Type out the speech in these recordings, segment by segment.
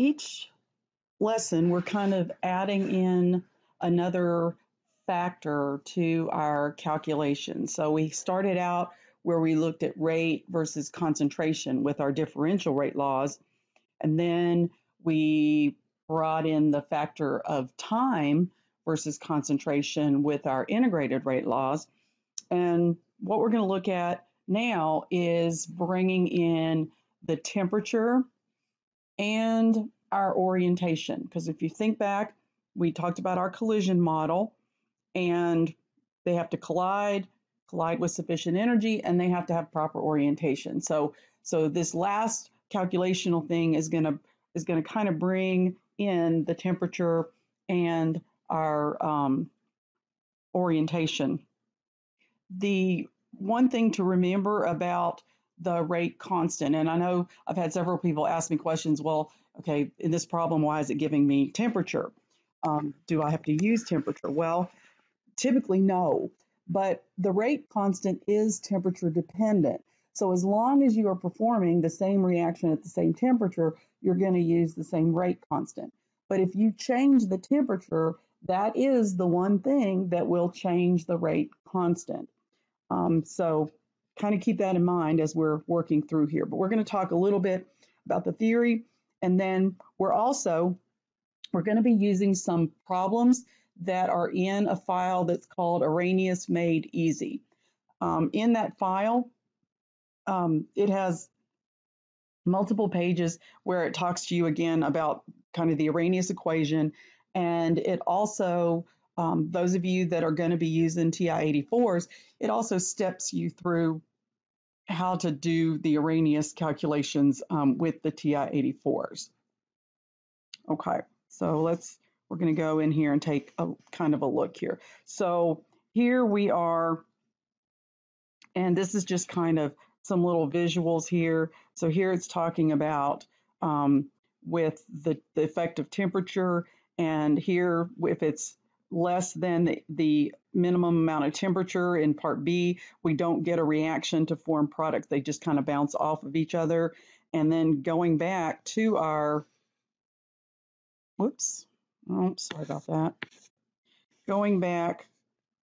each lesson, we're kind of adding in another factor to our calculation. So we started out where we looked at rate versus concentration with our differential rate laws. And then we brought in the factor of time versus concentration with our integrated rate laws. And what we're going to look at now is bringing in the temperature and our orientation. Because if you think back, we talked about our collision model and they have to collide, collide with sufficient energy, and they have to have proper orientation. So, so this last calculational thing is going to is to kind of bring in the temperature and our um, orientation. The one thing to remember about the rate constant, and I know I've had several people ask me questions. Well, okay, in this problem, why is it giving me temperature? Um, do I have to use temperature? Well, typically no, but the rate constant is temperature dependent. So as long as you are performing the same reaction at the same temperature, you're going to use the same rate constant. But if you change the temperature, that is the one thing that will change the rate constant. Um, so kind of keep that in mind as we're working through here. But we're going to talk a little bit about the theory, and then we're also we're going to be using some problems that are in a file that's called Arrhenius Made Easy. Um, in that file, um, it has multiple pages where it talks to you again about kind of the Arrhenius equation, and it also um, those of you that are going to be using TI-84s, it also steps you through how to do the Arrhenius calculations um, with the TI-84s. Okay, so let's, we're going to go in here and take a kind of a look here. So here we are, and this is just kind of some little visuals here. So here it's talking about um, with the, the effective temperature, and here if it's less than the, minimum amount of temperature in part B, we don't get a reaction to form products. They just kind of bounce off of each other. And then going back to our, whoops, oh, sorry about that. Going back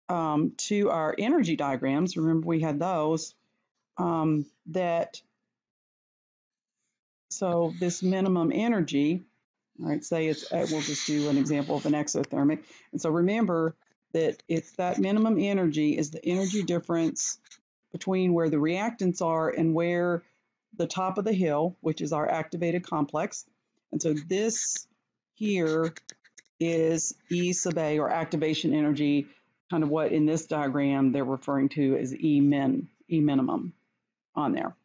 um, to our energy diagrams, remember we had those, um, that, so this minimum energy, all right, say it's, we'll just do an example of an exothermic. And so remember that it's that minimum energy is the energy difference between where the reactants are and where the top of the hill, which is our activated complex. And so this here is E sub A or activation energy, kind of what in this diagram they're referring to as E min, E minimum on there.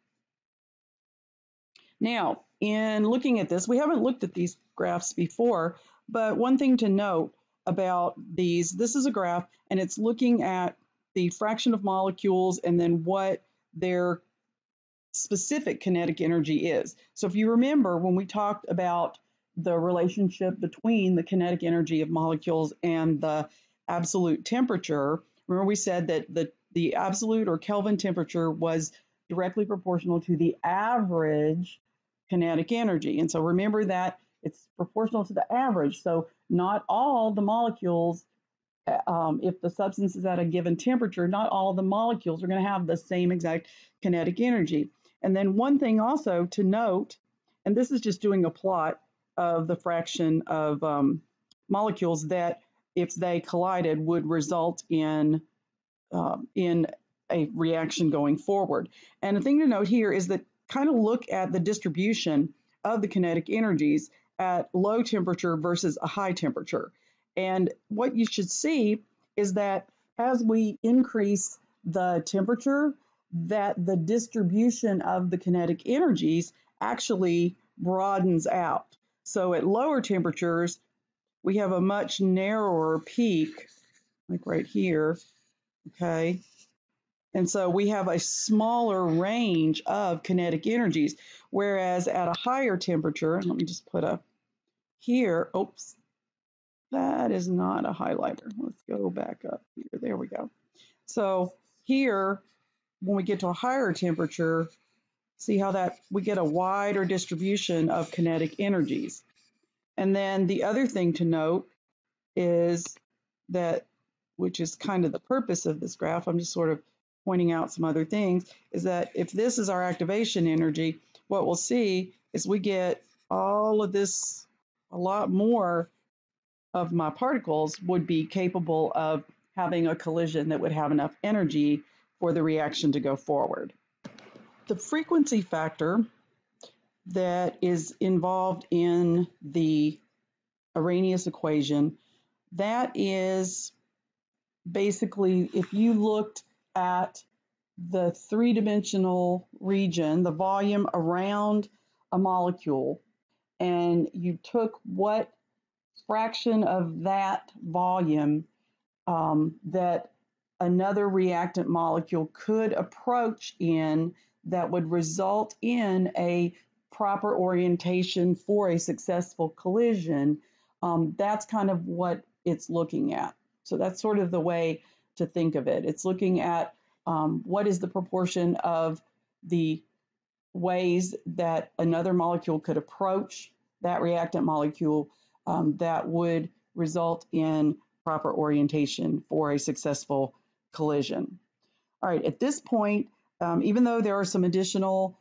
Now, in looking at this, we haven't looked at these graphs before, but one thing to note about these, this is a graph and it's looking at the fraction of molecules and then what their specific kinetic energy is. So if you remember when we talked about the relationship between the kinetic energy of molecules and the absolute temperature, remember we said that the, the absolute or Kelvin temperature was directly proportional to the average kinetic energy. And so remember that it's proportional to the average. So not all the molecules, um, if the substance is at a given temperature, not all the molecules are going to have the same exact kinetic energy. And then one thing also to note, and this is just doing a plot of the fraction of um, molecules that if they collided would result in uh, in a reaction going forward. And the thing to note here is that kind of look at the distribution of the kinetic energies at low temperature versus a high temperature. And what you should see is that as we increase the temperature, that the distribution of the kinetic energies actually broadens out. So at lower temperatures, we have a much narrower peak, like right here, okay, and so we have a smaller range of kinetic energies, whereas at a higher temperature, let me just put a here, oops, that is not a highlighter. Let's go back up here. There we go. So here, when we get to a higher temperature, see how that we get a wider distribution of kinetic energies. And then the other thing to note is that, which is kind of the purpose of this graph, I'm just sort of pointing out some other things, is that if this is our activation energy, what we'll see is we get all of this, a lot more of my particles would be capable of having a collision that would have enough energy for the reaction to go forward. The frequency factor that is involved in the Arrhenius equation, that is basically if you looked at the three-dimensional region, the volume around a molecule, and you took what fraction of that volume um, that another reactant molecule could approach in that would result in a proper orientation for a successful collision, um, that's kind of what it's looking at. So that's sort of the way to think of it. It's looking at um, what is the proportion of the ways that another molecule could approach that reactant molecule um, that would result in proper orientation for a successful collision. All right, at this point, um, even though there are some additional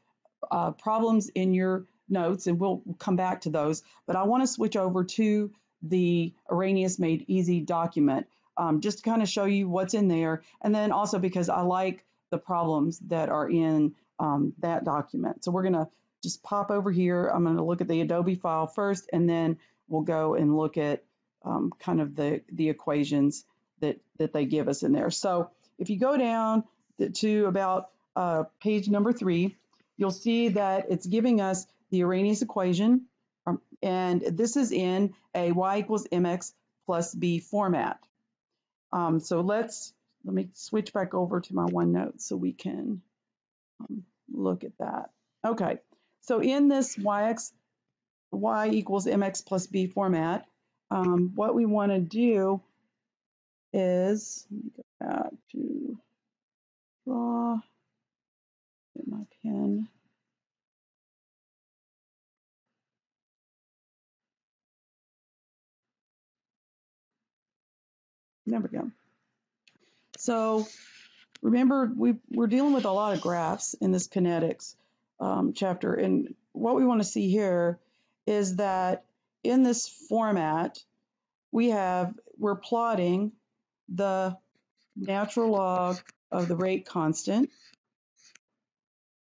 uh, problems in your notes, and we'll come back to those, but I want to switch over to the Arrhenius Made Easy document um, just to kind of show you what's in there, and then also because I like the problems that are in um, that document. So we're going to just pop over here. I'm going to look at the Adobe file first, and then we'll go and look at um, kind of the, the equations that, that they give us in there. So if you go down to about uh, page number three, you'll see that it's giving us the Arrhenius equation, um, and this is in a y equals mx plus b format. Um, so let's, let me switch back over to my OneNote so we can um, look at that. Okay, so in this yx, y equals mx plus b format, um, what we want to do is, let me go back to draw, get my pen. There we go. So remember, we, we're dealing with a lot of graphs in this kinetics um, chapter. And what we want to see here is that in this format, we have, we're plotting the natural log of the rate constant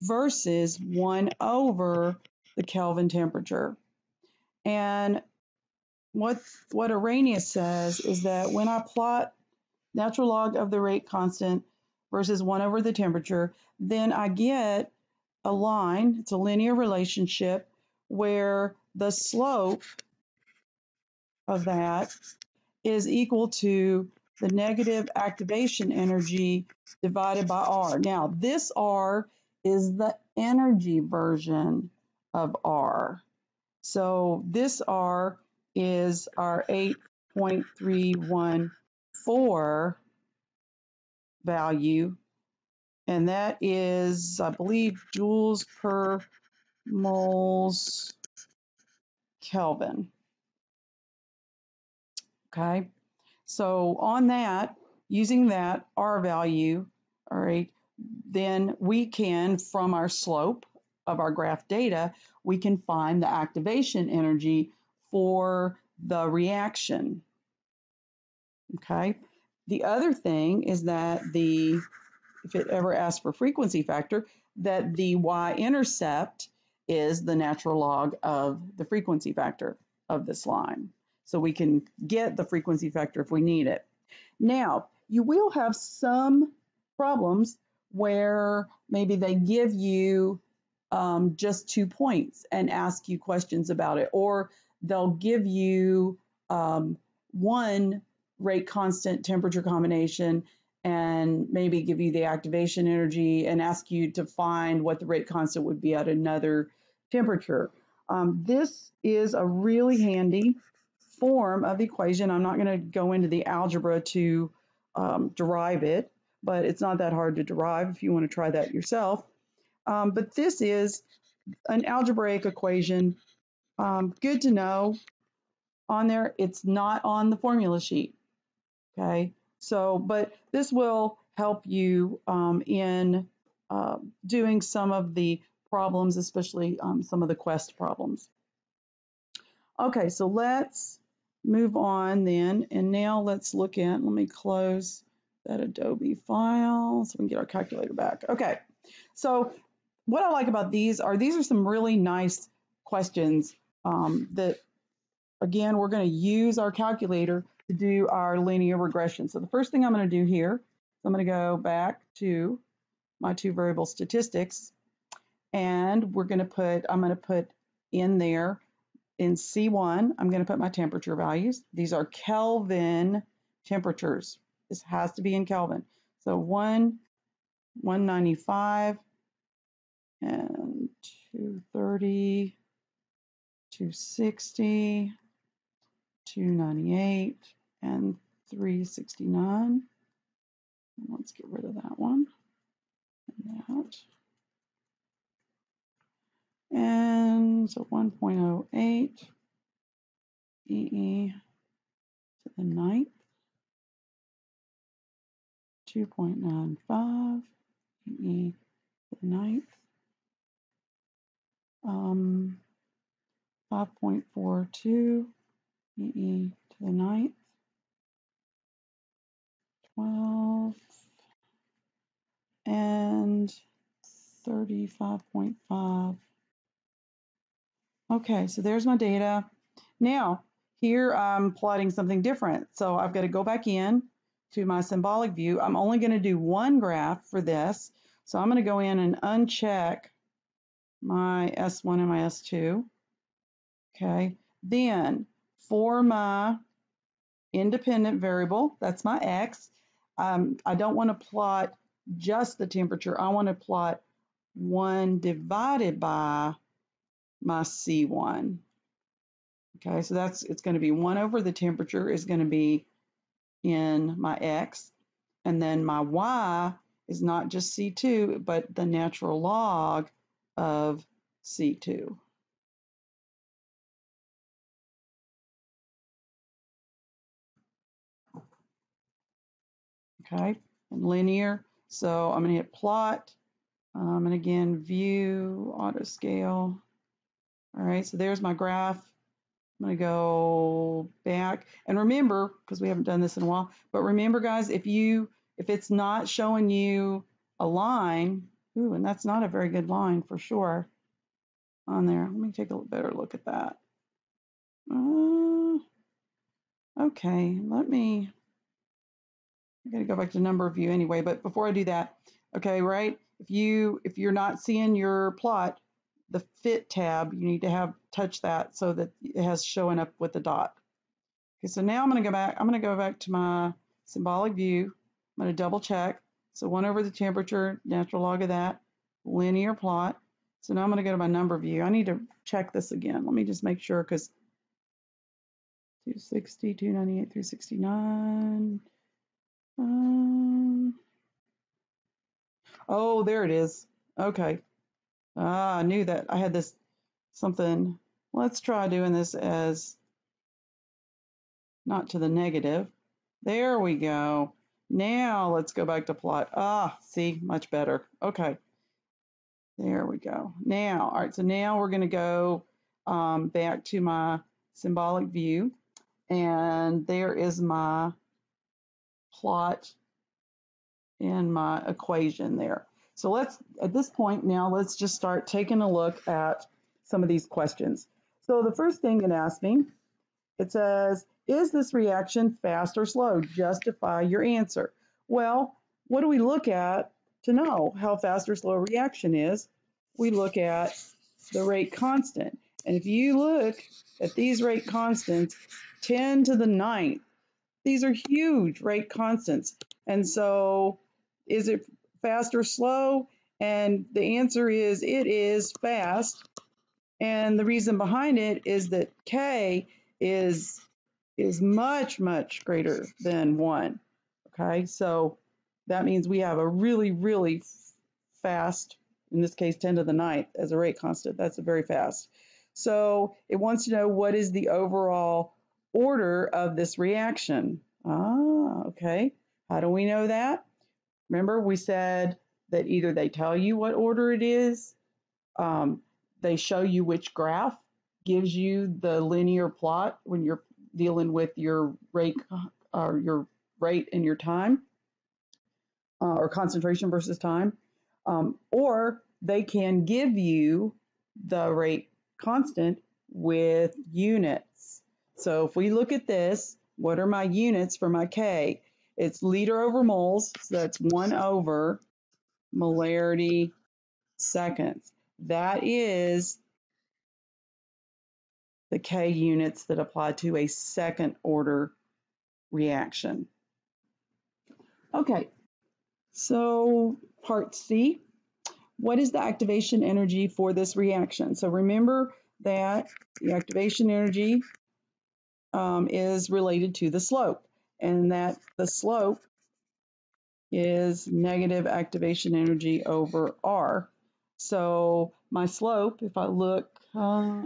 versus 1 over the Kelvin temperature. And what, what Arrhenius says is that when I plot natural log of the rate constant versus 1 over the temperature, then I get a line, it's a linear relationship, where the slope of that is equal to the negative activation energy divided by R. Now, this R is the energy version of R. So this R is our 8.314 value, and that is, I believe, joules per moles Kelvin. Okay, so on that, using that R value, all right, then we can, from our slope of our graph data, we can find the activation energy for the reaction. Okay, the other thing is that the, if it ever asks for frequency factor, that the y-intercept is the natural log of the frequency factor of this line. So we can get the frequency factor if we need it. Now, you will have some problems where maybe they give you um, just two points and ask you questions about it, or they'll give you um, one rate constant temperature combination and maybe give you the activation energy and ask you to find what the rate constant would be at another temperature. Um, this is a really handy form of the equation. I'm not going to go into the algebra to um, derive it, but it's not that hard to derive if you want to try that yourself. Um, but this is an algebraic equation. Um, good to know. on there. It's not on the formula sheet. Okay. So, but this will help you um, in uh, doing some of the problems, especially um, some of the quest problems. Okay, so let's move on then. And now let's look at, let me close that Adobe file so we can get our calculator back. Okay, so what I like about these are these are some really nice questions um, that, again, we're going to use our calculator to do our linear regression. So the first thing I'm going to do here, I'm going to go back to my two variable statistics and we're going to put, I'm going to put in there in C1, I'm going to put my temperature values. These are Kelvin temperatures. This has to be in Kelvin. So 1, 195, and 230, 260, 298, and 369. Let's get rid of that one and that. And so 1.08 EE to the ninth, 2.95 EE to the ninth, um, 5.42 EE to the ninth, 12, and 35.5 Okay, so there's my data. Now, here I'm plotting something different. So I've got to go back in to my symbolic view. I'm only going to do one graph for this. So I'm going to go in and uncheck my S1 and my S2. Okay, then for my independent variable, that's my X, um, I don't want to plot just the temperature. I want to plot 1 divided by my C1. Okay, so that's it's going to be 1 over the temperature is going to be in my X. And then my Y is not just C2, but the natural log of C2. Okay, and linear. So I'm going to hit plot. Um, and again, view, auto scale. All right, so there's my graph. I'm going to go back. And remember, because we haven't done this in a while, but remember, guys, if you if it's not showing you a line, ooh, and that's not a very good line for sure on there. Let me take a better look at that. Uh, okay, let me, I gotta go back to number view anyway, but before I do that, okay, right? If you, if you're not seeing your plot, the fit tab, you need to have touch that so that it has showing up with the dot. Okay, so now I'm going to go back. I'm going to go back to my symbolic view. I'm going to double check. So 1 over the temperature, natural log of that, linear plot. So now I'm going to go to my number view. I need to check this again. Let me just make sure because 260, 298, 369. Um, oh, there it is. Okay. Ah, I knew that I had this something. Let's try doing this as not to the negative. There we go. Now let's go back to plot. Ah, see, much better. Okay. There we go. Now, all right, so now we're going to go um, back to my symbolic view. And there is my plot and my equation there. So let's, at this point now, let's just start taking a look at some of these questions. So the first thing it asks me, it says, is this reaction fast or slow? Justify your answer. Well, what do we look at to know how fast or slow a reaction is? We look at the rate constant. And if you look at these rate constants, 10 to the ninth, these are huge rate constants. And so is it fast or slow? And the answer is it is fast. And the reason behind it is that K is is much, much greater than one. Okay, so that means we have a really, really fast, in this case 10 to the ninth as a rate constant. That's a very fast. So it wants to know what is the overall order of this reaction. Ah, okay. How do we know that? Remember, we said that either they tell you what order it is, um, they show you which graph gives you the linear plot when you're dealing with your rate or your rate and your time, uh, or concentration versus time, um, or they can give you the rate constant with units. So if we look at this, what are my units for my K? It's liter over moles, so that's 1 over molarity seconds. That is the K units that apply to a second order reaction. Okay, so part C, what is the activation energy for this reaction? So remember that the activation energy um, is related to the slope and that the slope is negative activation energy over R. So my slope, if I look, uh,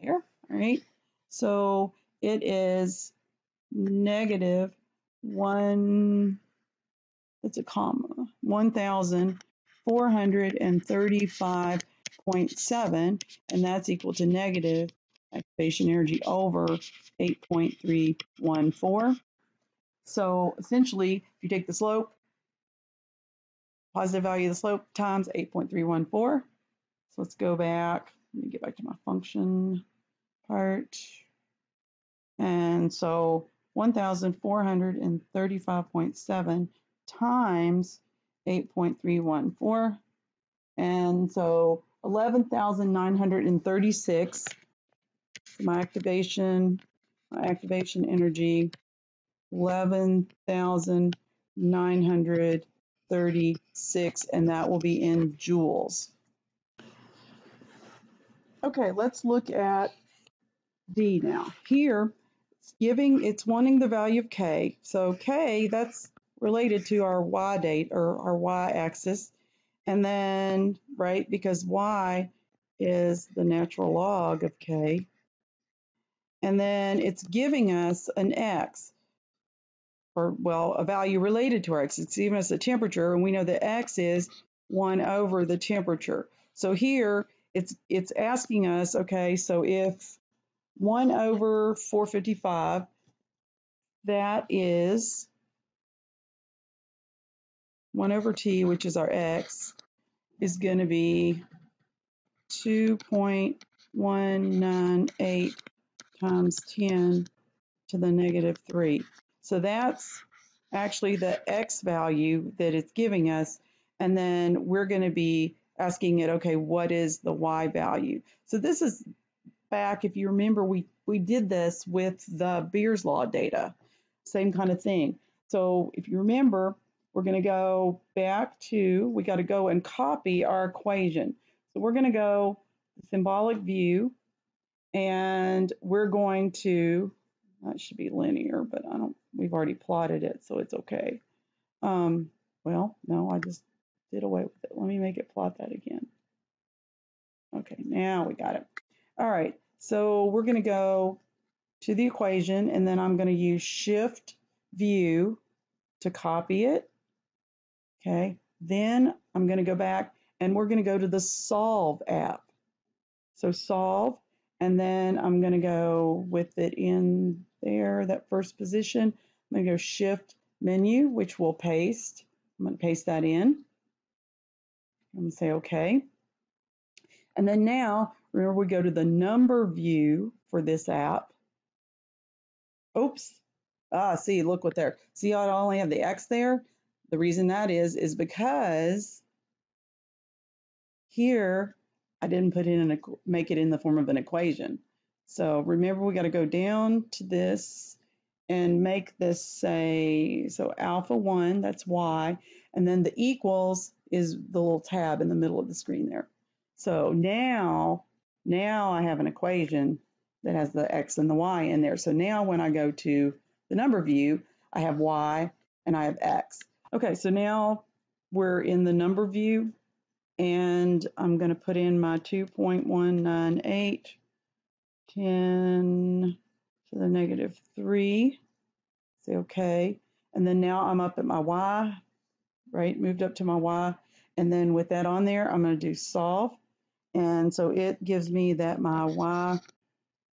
there, all right? So it is negative one, it's a comma, 1,435.7, and that's equal to negative activation energy over 8.314. So essentially, if you take the slope, positive value of the slope times 8.314. So let's go back. Let me get back to my function part. And so 1,435.7 times 8.314. And so 11,936 my activation, my activation energy, 11,936, and that will be in joules. Okay, let's look at D now. Here, it's giving, it's wanting the value of K. So K, that's related to our Y date or our Y axis. And then, right, because Y is the natural log of K, and then it's giving us an x, or well, a value related to our x. It's giving us a temperature, and we know that x is 1 over the temperature. So here, it's, it's asking us, okay, so if 1 over 455, that is 1 over t, which is our x, is going to be 2.198 times 10 to the negative 3. So that's actually the x value that it's giving us. And then we're going to be asking it, okay, what is the y value? So this is back, if you remember, we, we did this with the Beer's Law data. Same kind of thing. So if you remember, we're going to go back to, we got to go and copy our equation. So we're going to go symbolic view and we're going to, that should be linear, but I don't, we've already plotted it, so it's okay. Um, well, no, I just did away with it. Let me make it plot that again. Okay, now we got it. All right, so we're going to go to the equation, and then I'm going to use Shift View to copy it. Okay, then I'm going to go back, and we're going to go to the Solve app. So Solve, and then I'm going to go with it in there, that first position. I'm going to go Shift Menu, which will paste. I'm going to paste that in. I'm going to say OK. And then now, remember, we go to the number view for this app. Oops. Ah, see, look what there. See how I only have the X there? The reason that is, is because here I didn't put in an make it in the form of an equation. So remember we got to go down to this and make this say, so alpha 1, that's y, and then the equals is the little tab in the middle of the screen there. So now, now I have an equation that has the x and the y in there. So now when I go to the number view, I have y and I have x. Okay, so now we're in the number view and I'm going to put in my 2.198, 10 to the negative 3. Say OK. And then now I'm up at my y, right? Moved up to my y. And then with that on there, I'm going to do solve. And so it gives me that my y,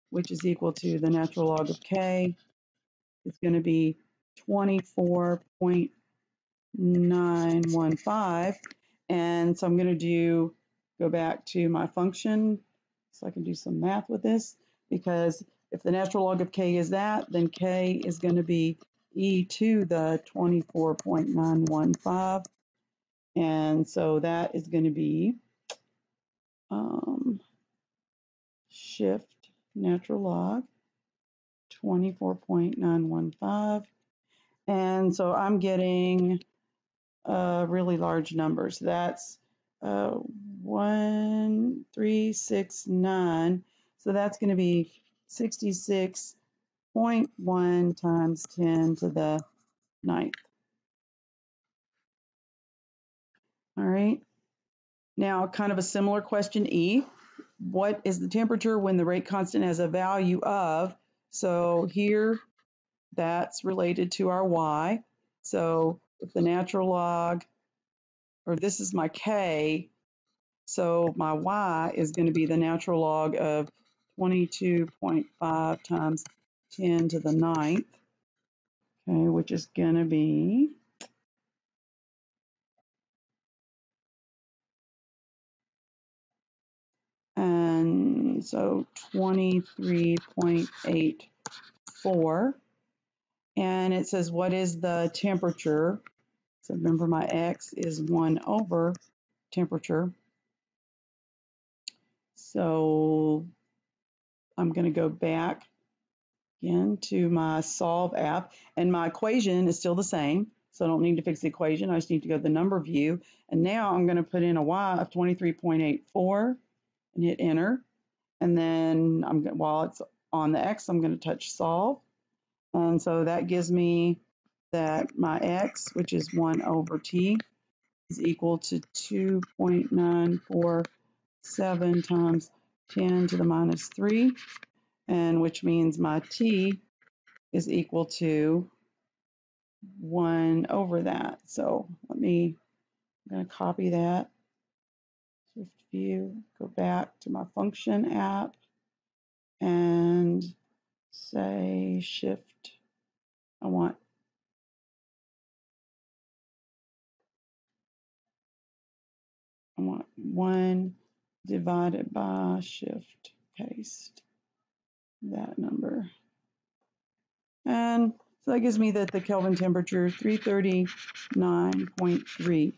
which is equal to the natural log of k, is going to be 24.915. And so I'm going to do, go back to my function so I can do some math with this because if the natural log of k is that, then k is going to be e to the 24.915. And so that is going to be um, shift natural log 24.915. And so I'm getting uh, really large numbers. That's uh, 1369. So that's going to be 66.1 times 10 to the ninth. All right. Now, kind of a similar question E. What is the temperature when the rate constant has a value of? So here, that's related to our Y. So if the natural log, or this is my K, so my Y is going to be the natural log of 22.5 times 10 to the ninth, okay, which is going to be and so 23.84. And it says, what is the temperature? So remember my x is 1 over temperature. So I'm going to go back again to my solve app and my equation is still the same. So I don't need to fix the equation. I just need to go to the number view. And now I'm going to put in a y of 23.84 and hit enter. And then I'm while it's on the X, I'm going to touch solve. And so that gives me that my X, which is 1 over T, is equal to 2.947 times 10 to the minus 3, and which means my T is equal to 1 over that. So let me, I'm going to copy that shift view, go back to my function app and say shift. I want I want one divided by shift paste that number. And so that gives me that the Kelvin temperature 339.3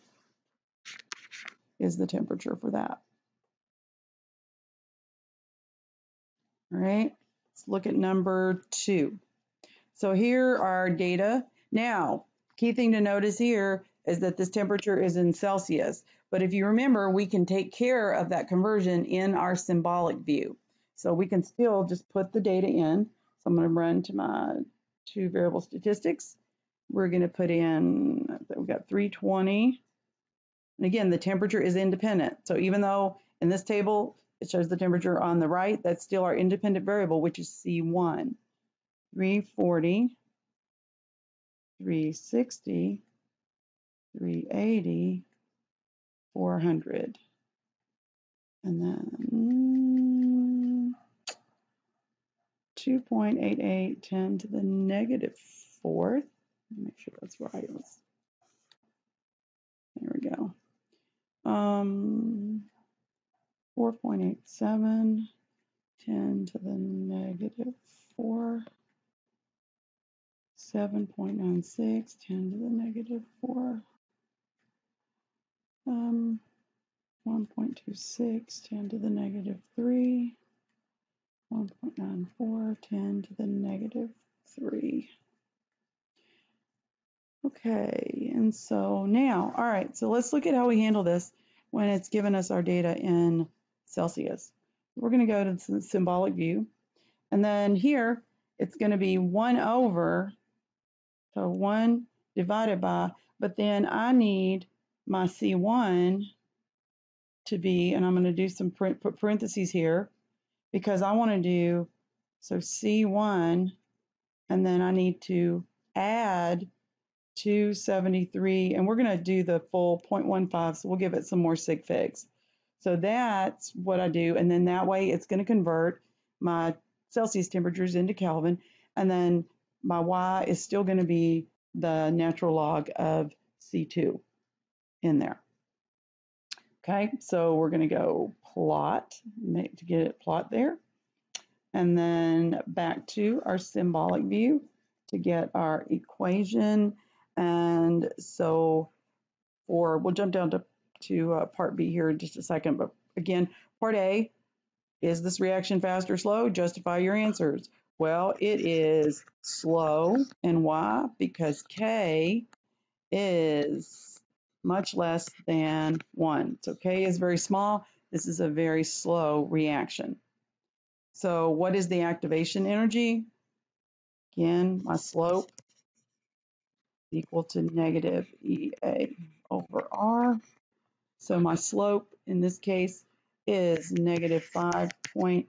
is the temperature for that. All right, let's look at number two. So here are data. Now, key thing to notice here is that this temperature is in Celsius. But if you remember, we can take care of that conversion in our symbolic view. So we can still just put the data in. So I'm going to run to my two variable statistics. We're going to put in, we've got 320 and again, the temperature is independent. So even though in this table it shows the temperature on the right, that's still our independent variable, which is C1. 340, 360, 380, 400. And then 2.88, 10 to the negative fourth. Make sure that's right. There we go um, 4.87, 10 to the negative 4, 7.96, 10 to the negative 4, um, 1.26, 10 to the negative 3, 1.94, 10 to the negative 3. Okay, and so now, all right, so let's look at how we handle this when it's given us our data in Celsius. We're going to go to the symbolic view, and then here it's going to be 1 over, so 1 divided by, but then I need my C1 to be, and I'm going to do some print, put parentheses here, because I want to do So C1, and then I need to add 273, and we're going to do the full 0.15, so we'll give it some more sig figs. So that's what I do, and then that way it's going to convert my Celsius temperatures into Kelvin, and then my Y is still going to be the natural log of C2 in there. Okay, so we're going to go plot, make, to get it plot there. And then back to our symbolic view to get our equation. And so for, we'll jump down to, to uh, part B here in just a second. But again, part A, is this reaction fast or slow? Justify your answers. Well, it is slow. And why? Because K is much less than 1. So K is very small. This is a very slow reaction. So what is the activation energy? Again, my slope equal to negative EA over R. So my slope in this case is negative 5 point,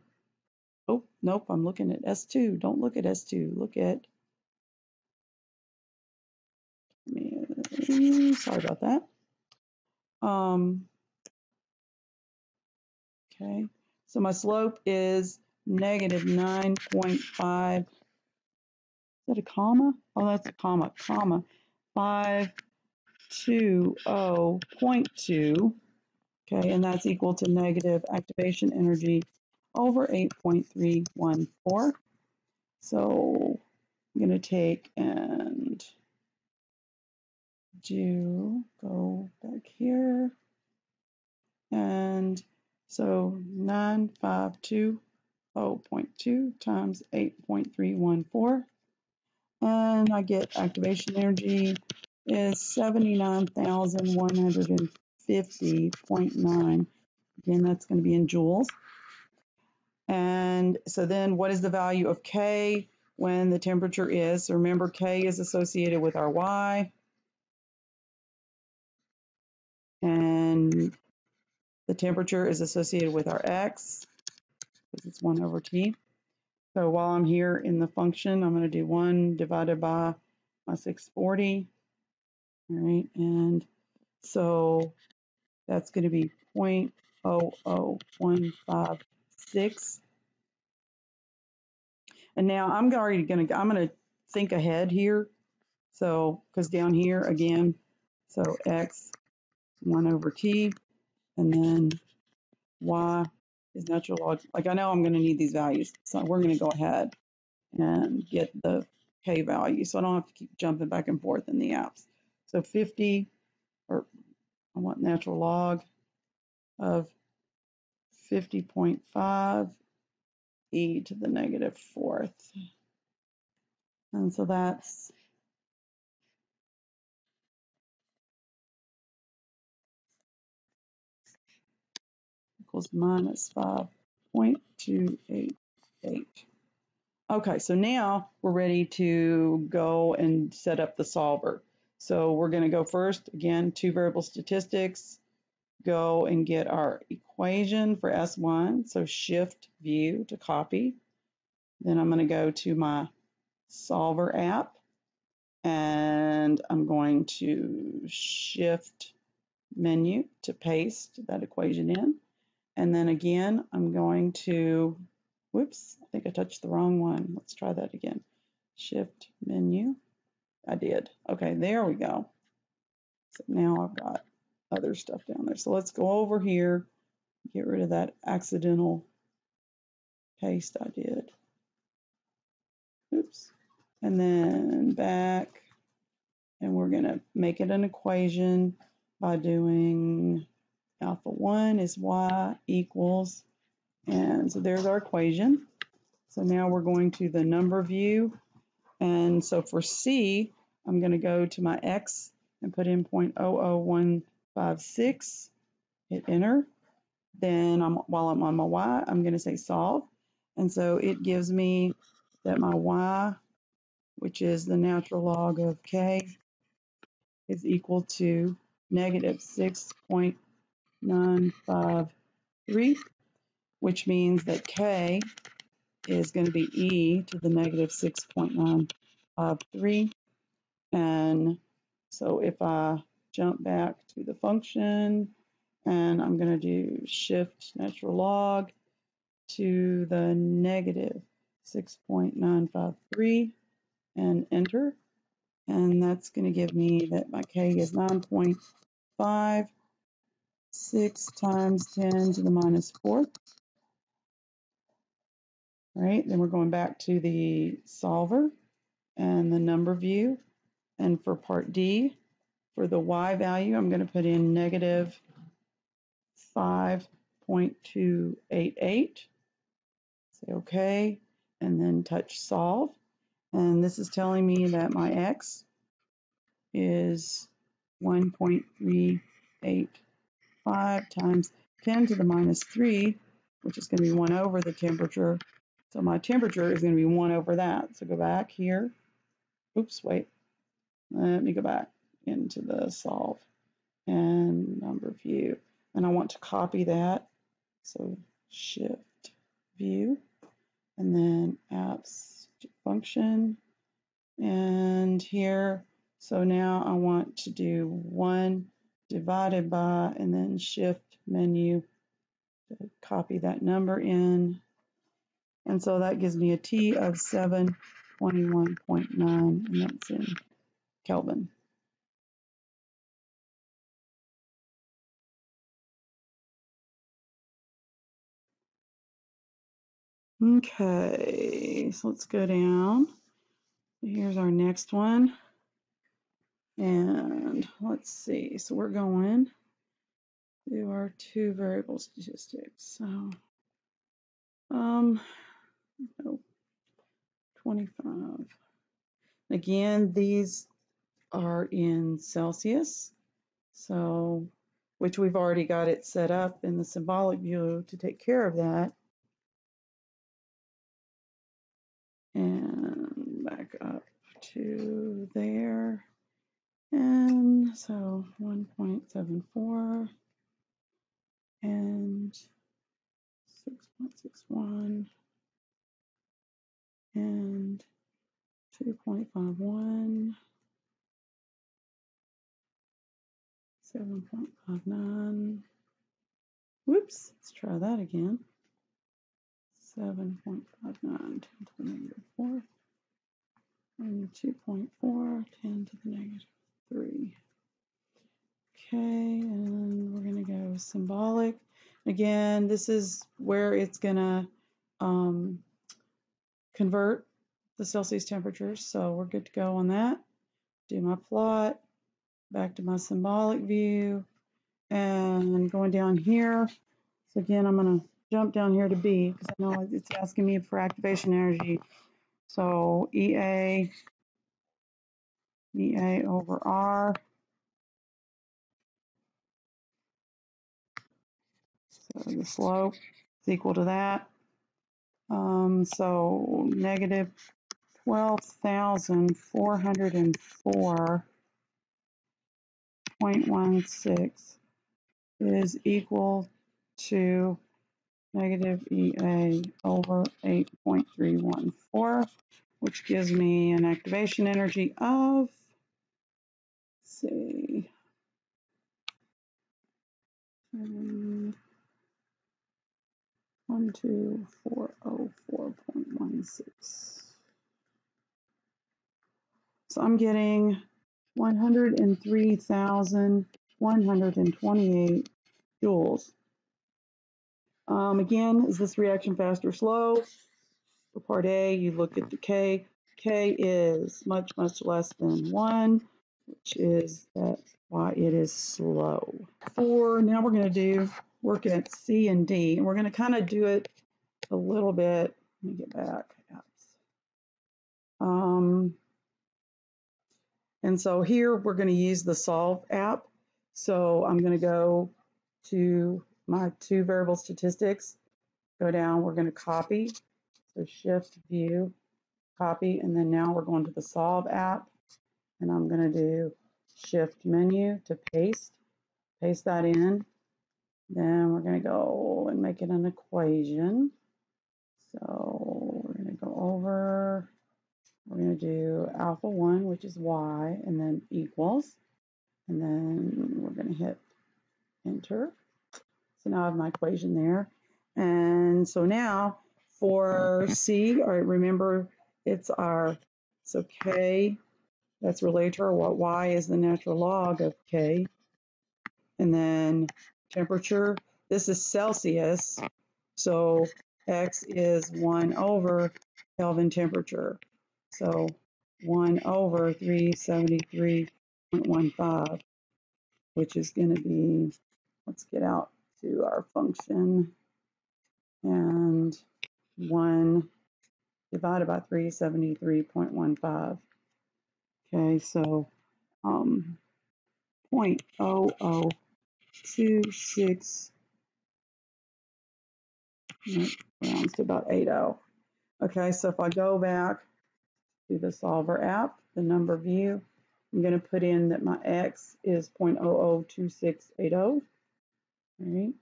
oh, nope, I'm looking at S2. Don't look at S2. Look at, sorry about that. Um, okay, so my slope is negative 9.5. Is that a comma? Oh, that's a comma, comma. 520.2. Okay, and that's equal to negative activation energy over 8.314. So I'm going to take and do, go back here. And so 952 0.2 times 8.314. And I get activation energy is 79,150.9. Again, that's going to be in joules. And so then what is the value of K when the temperature is? So remember, K is associated with our Y. And the temperature is associated with our X because it's 1 over t. So while I'm here in the function, I'm going to do 1 divided by my 640. All right, and so that's going to be 0.00156. And now I'm already going to, I'm going to think ahead here. So, because down here again, so x 1 over t, and then y is natural log. Like I know I'm going to need these values, so we're going to go ahead and get the k value, so I don't have to keep jumping back and forth in the apps. So 50, or I want natural log of 50.5 e to the negative fourth. And so that's equals minus 5.288. Okay, so now we're ready to go and set up the solver. So we're going to go first, again, two variable statistics, go and get our equation for S1. So shift view to copy. Then I'm going to go to my solver app and I'm going to shift menu to paste that equation in. And then again, I'm going to, whoops, I think I touched the wrong one. Let's try that again. Shift menu. I did. Okay, there we go. So now I've got other stuff down there. So let's go over here, get rid of that accidental paste I did. Oops. And then back, and we're going to make it an equation by doing alpha 1 is y equals, and so there's our equation. So now we're going to the number view. And so for C, I'm going to go to my X and put in oh oh 0.00156, hit enter. Then I'm, while I'm on my Y, I'm going to say solve. And so it gives me that my Y, which is the natural log of K, is equal to negative 6.953, which means that K is going to be e to the negative 6.953. And so if I jump back to the function and I'm going to do shift natural log to the negative 6.953 and enter. And that's going to give me that my k is 9.56 times 10 to the minus 4. Right, then we're going back to the solver and the number view. And for part D, for the y value, I'm going to put in negative 5.288. Say OK, and then touch solve. And this is telling me that my x is 1.385 times 10 to the minus 3, which is going to be 1 over the temperature. So my temperature is going to be 1 over that. So go back here. Oops, wait. Let me go back into the solve and number view. And I want to copy that. So shift view and then apps function and here so now I want to do 1 divided by and then shift menu to copy that number in and so that gives me a T of 721.9 and that's in Kelvin. Okay, so let's go down. Here's our next one. And let's see, so we're going to our two variable statistics. So, um, no, 25. Again, these are in Celsius. So, which we've already got it set up in the symbolic view to take care of that. Up to there. And so 1.74 and 6.61 and 2.51, 7.59. Whoops, let's try that again. 7.59 10 to the negative 4 and 2.4 10 to the negative 3. Okay, and we're going to go symbolic. Again, this is where it's going to um, convert the Celsius temperatures, so we're good to go on that. Do my plot, back to my symbolic view, and going down here. So again, I'm going to jump down here to B because I know it's asking me for activation energy. So EA, EA over R. So the slope is equal to that. Um, so negative 12,404.16 is equal to negative EA over 8.314, which gives me an activation energy of, see, um, 12404.16. So I'm getting 103,128 joules um, again, is this reaction fast or slow? For part A, you look at the K. K is much, much less than 1, which is that's why it is slow. For now we're going to do work at C and D, and we're going to kind of do it a little bit. Let me get back. Um, and so here we're going to use the Solve app. So I'm going to go to my two variable statistics, go down, we're going to copy. So shift view, copy, and then now we're going to the solve app and I'm going to do shift menu to paste, paste that in. Then we're going to go and make it an equation. So we're going to go over, we're going to do alpha 1, which is y, and then equals. And then we're going to hit enter. So now I have my equation there. And so now for C, all right, remember it's our, so K, that's related to what Y is the natural log of K. And then temperature, this is Celsius. So X is 1 over Kelvin temperature. So 1 over 373.15, which is going to be, let's get out to our function, and 1 divided by 373.15. Okay, so um, 0.0026 rounds to about 80. Okay, so if I go back to the solver app, the number view, I'm going to put in that my x is 0.002680. Right,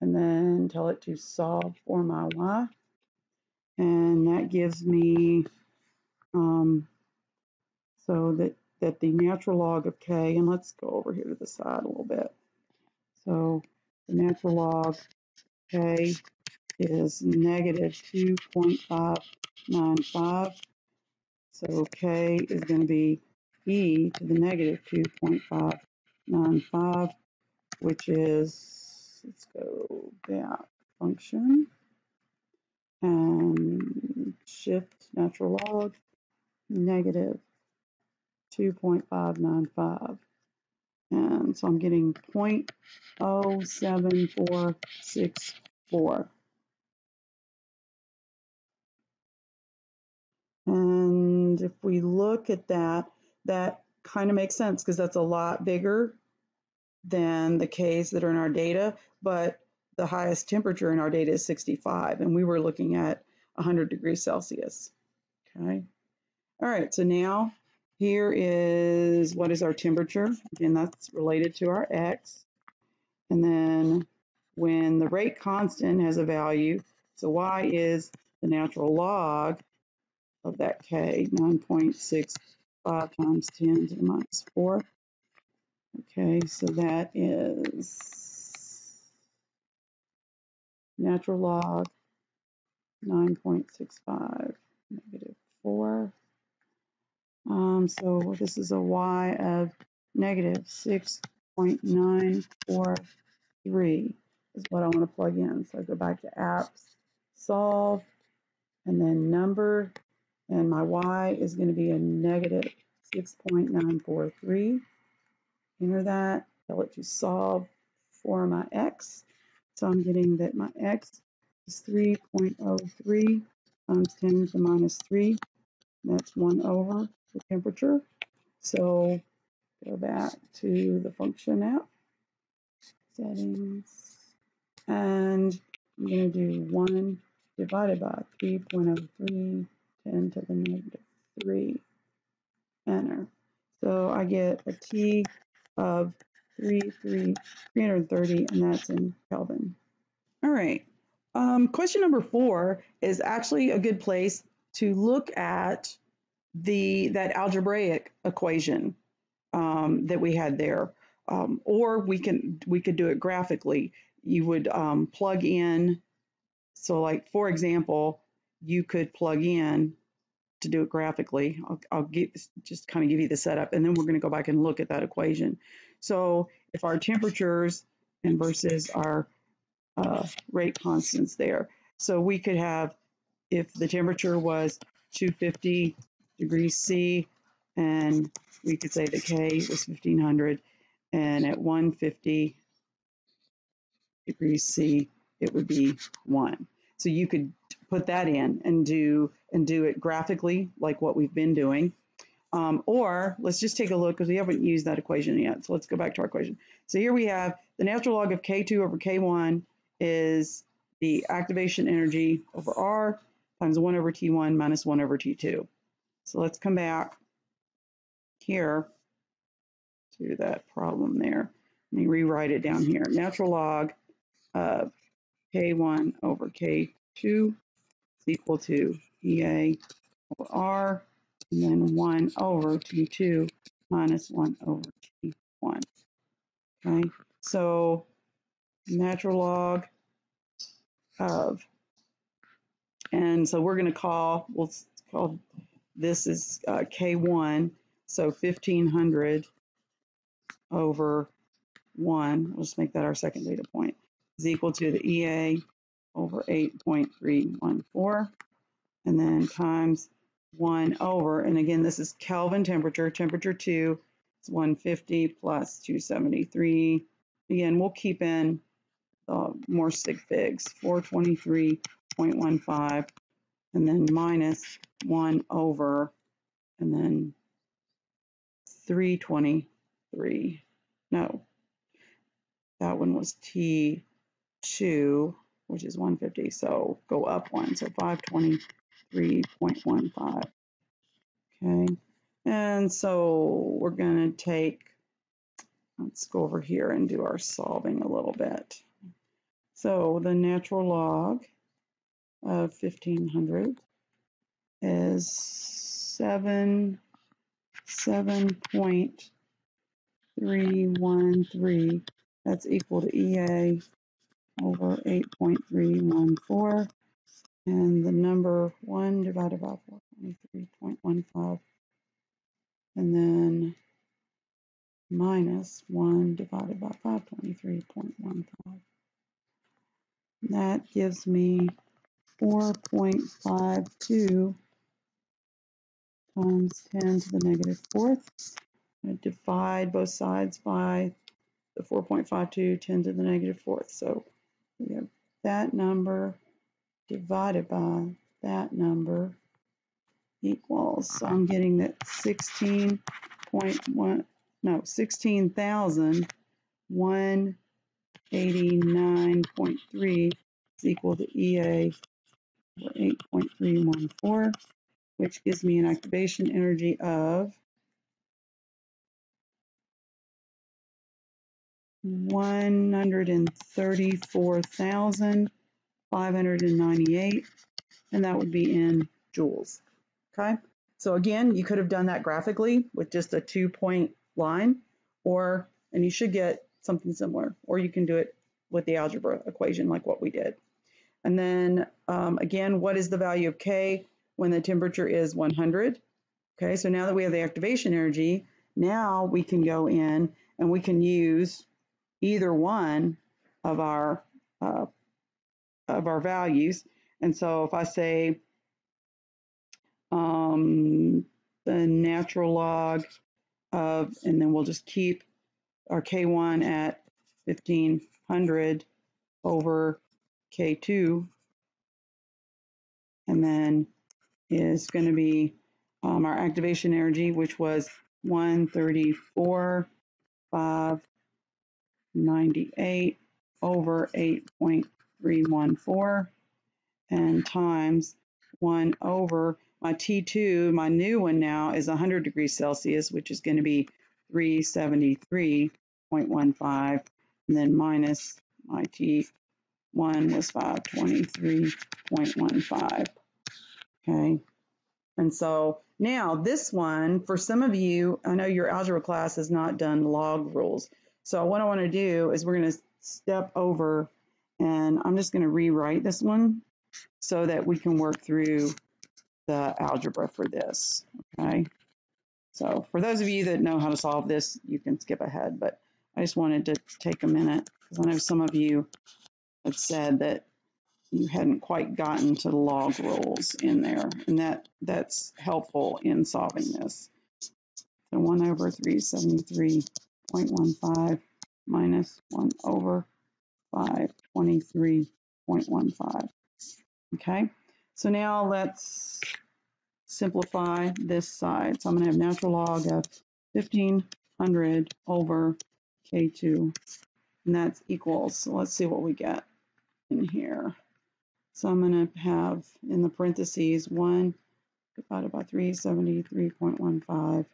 and then tell it to solve for my y. And that gives me, um, so that, that the natural log of k, and let's go over here to the side a little bit. So the natural log k is negative 2.595. So k is going to be e to the negative 2.595, which is, let's go back, function, and shift natural log, negative 2.595. And so I'm getting 0.07464. And if we look at that, that kind of makes sense because that's a lot bigger than the Ks that are in our data, but the highest temperature in our data is 65, and we were looking at 100 degrees Celsius. Okay. All right, so now here is what is our temperature. Again, that's related to our X. And then when the rate constant has a value, so Y is the natural log of that K, 9.65 times 10 to the minus 4. Okay, so that is natural log 9.65 negative 4. Um, so this is a y of negative 6.943 is what I want to plug in. So I go back to apps, solve, and then number and my y is going to be a negative 6.943. Enter that, tell it to solve for my x. So I'm getting that my x is 3.03 times 10 to the minus 3. That's 1 over the temperature. So go back to the function app, settings, and I'm going to do 1 divided by 3.03 10 to the negative 3, enter. So I get a T of 3, 3, 330, and that's in Kelvin. All right. Um, question number four is actually a good place to look at the that algebraic equation um, that we had there, um, or we can we could do it graphically. You would um, plug in. So, like for example, you could plug in to do it graphically. I'll, I'll get, just kind of give you the setup, and then we're going to go back and look at that equation. So if our temperatures and versus our uh, rate constants there. So we could have, if the temperature was 250 degrees C, and we could say the K was 1500, and at 150 degrees C, it would be 1. So you could put that in and do and do it graphically like what we've been doing. Um, or let's just take a look because we haven't used that equation yet. So let's go back to our equation. So here we have the natural log of K2 over K1 is the activation energy over R times 1 over T1 minus 1 over T2. So let's come back here to that problem there. Let me rewrite it down here. Natural log of K1 over K2 is equal to EA over R, and then 1 over T2 minus 1 over T1. Okay, so natural log of, and so we're going to call, we'll call this is uh, K1, so 1500 over 1, we'll just make that our second data point, is equal to the EA over 8.314, and then times 1 over, and again, this is Kelvin temperature, temperature 2 is 150 plus 273. Again, we'll keep in the more sig figs, 423.15, and then minus 1 over, and then 323. No, that one was T2, which is 150, so go up one, so 523.15. Okay, and so we're going to take, let's go over here and do our solving a little bit. So the natural log of 1500 is 7, 7.313. That's equal to EA over 8.314. And the number 1 divided by 423.15 and then minus 1 divided by 523.15. That gives me 4.52 times 10 to the negative fourth. I divide both sides by the 4.52, 10 to the negative fourth. So we have that number divided by that number equals, so I'm getting that 16.1, no, 16,189.3 is equal to EA 8.314, which gives me an activation energy of 134,598, and that would be in joules. Okay, so again, you could have done that graphically with just a two point line, or, and you should get something similar, or you can do it with the algebra equation like what we did. And then um, again, what is the value of K when the temperature is 100? Okay, so now that we have the activation energy, now we can go in and we can use either one of our uh, of our values. And so if I say um, the natural log of, and then we'll just keep our K1 at 1500 over K2, and then is going to be um, our activation energy, which was 134,598 over 8.314 and times 1 over my T2, my new one now is 100 degrees Celsius, which is going to be 373.15, and then minus my T1 was 523.15. Okay. And so now this one, for some of you, I know your algebra class has not done log rules. So what I want to do is we're going to step over and I'm just going to rewrite this one so that we can work through the algebra for this, okay? So for those of you that know how to solve this, you can skip ahead, but I just wanted to take a minute because I know some of you have said that you hadn't quite gotten to the log rules in there, and that that's helpful in solving this. So 1 over 373.15 minus 1 over 523.15. Okay, so now let's simplify this side. So I'm going to have natural log of 1500 over K2, and that's equals, so let's see what we get in here. So I'm going to have in the parentheses 1 divided by 373.15,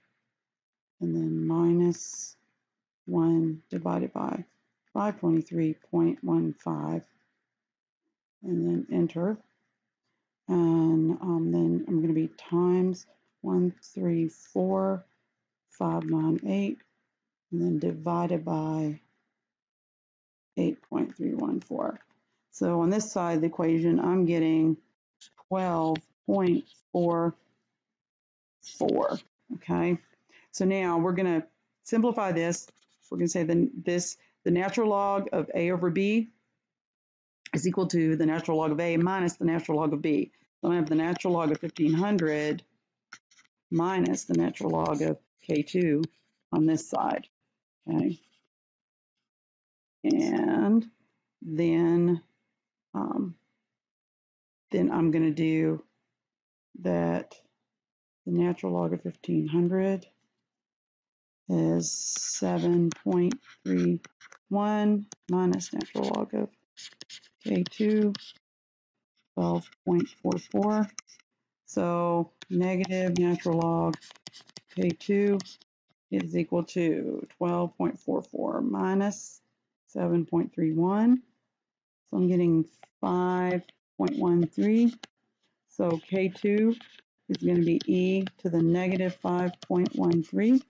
and then minus 1 divided by 523.15, and then enter. And um, then I'm going to be times 134,598, and then divided by 8.314. So on this side of the equation, I'm getting 12.44. Okay. So now we're going to simplify this. We're going to say then this the natural log of a over b is equal to the natural log of a minus the natural log of b. So I have the natural log of 1500 minus the natural log of k2 on this side. Okay. And then um, then I'm going to do that the natural log of 1500 is 7.31 minus natural log of K2, 12.44. So negative natural log K2 is equal to 12.44 minus 7.31. So I'm getting 5.13. So K2 is going to be e to the negative 5.13,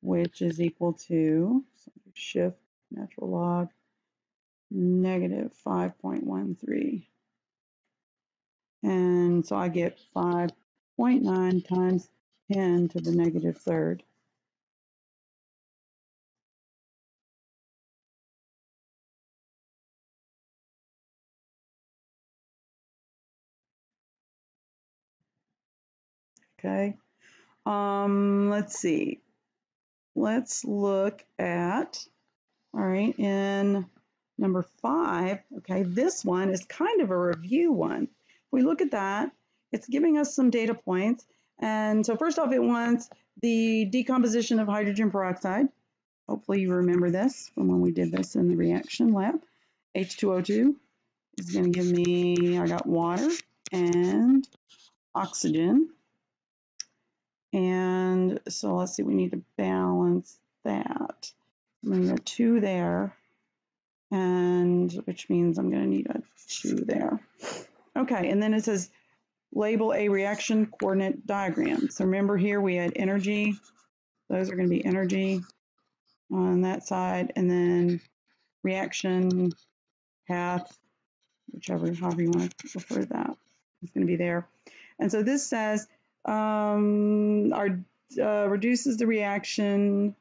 which is equal to so shift natural log negative 5.13. And so I get 5.9 times 10 to the negative third. Okay. Um, let's see. Let's look at, all right, in number five, okay, this one is kind of a review one. If we look at that, it's giving us some data points. And so first off, it wants the decomposition of hydrogen peroxide. Hopefully you remember this from when we did this in the reaction lab. H2O2 is going to give me, I got water and oxygen. And so let's see, we need to balance that. I'm going to two there, and which means I'm going to need a two there. Okay, and then it says label a reaction coordinate diagram. So remember here we had energy. Those are going to be energy on that side, and then reaction path, whichever, however you want to refer to that, is going to be there. And so this says um, our, uh, reduces the reaction.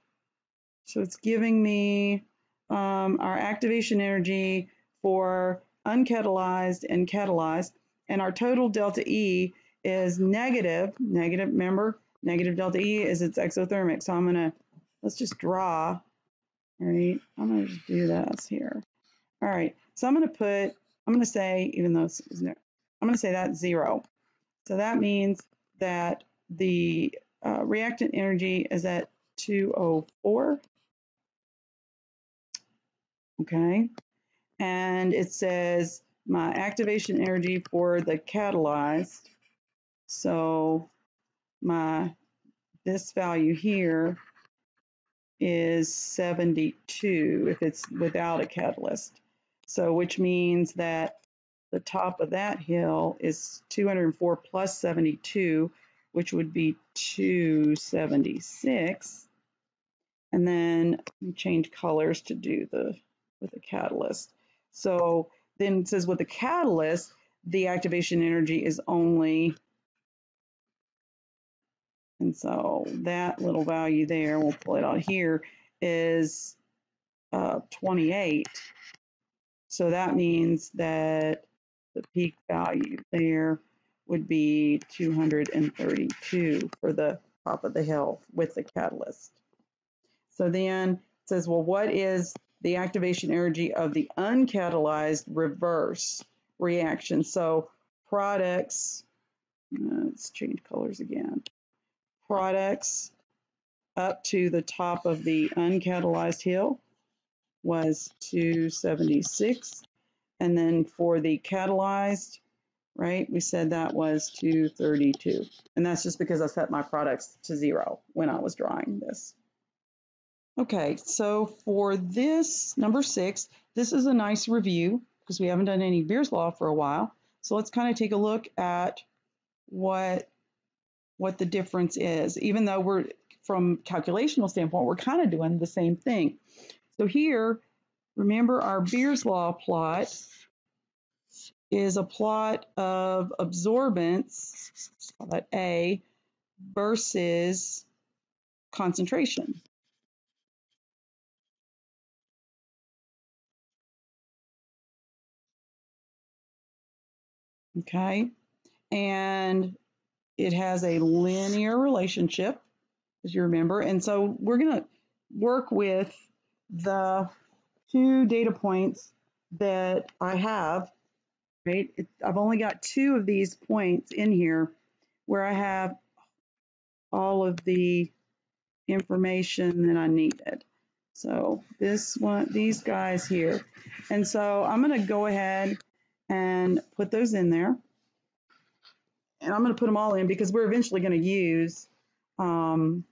So it's giving me um, our activation energy for uncatalyzed and catalyzed. And our total delta E is negative, Negative, remember, negative delta E is its exothermic. So I'm going to, let's just draw, all right, I'm going to just do this here. All right, so I'm going to put, I'm going to say, even though it's, I'm going to say that's zero. So that means that the uh, reactant energy is at 204. Okay. And it says my activation energy for the catalyzed. So my this value here is 72 if it's without a catalyst. So which means that the top of that hill is 204 plus 72, which would be 276. And then change colors to do the with the catalyst. So then it says with the catalyst, the activation energy is only, and so that little value there, we'll pull it out here, is uh, 28. So that means that the peak value there would be 232 for the top of the hill with the catalyst. So then it says, well, what is the activation energy of the uncatalyzed reverse reaction? So products, uh, let's change colors again. Products up to the top of the uncatalyzed hill was 276 and then for the catalyzed, right, we said that was 232. And that's just because I set my products to zero when I was drawing this. Okay, so for this number six, this is a nice review because we haven't done any Beer's Law for a while. So let's kind of take a look at what what the difference is. Even though we're from calculational standpoint, we're kind of doing the same thing. So here, remember our Beer's law plot is a plot of absorbance, call that A, versus concentration. Okay, and it has a linear relationship, as you remember. And so we're going to work with the two data points that I have, right? It, I've only got two of these points in here where I have all of the information that I needed. So this one, these guys here. And so I'm going to go ahead and put those in there and I'm going to put them all in because we're eventually going to use, um,